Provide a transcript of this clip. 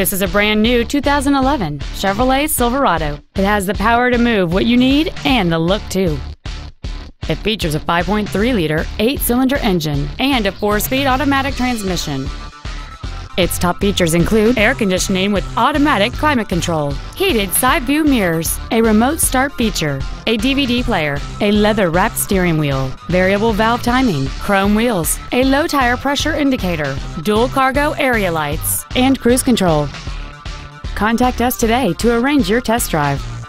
This is a brand new 2011 Chevrolet Silverado. It has the power to move what you need and the look too. It features a 5.3 liter, 8 cylinder engine and a 4 speed automatic transmission. Its top features include air conditioning with automatic climate control, heated side view mirrors, a remote start feature, a DVD player, a leather wrapped steering wheel, variable valve timing, chrome wheels, a low tire pressure indicator, dual cargo area lights, and cruise control. Contact us today to arrange your test drive.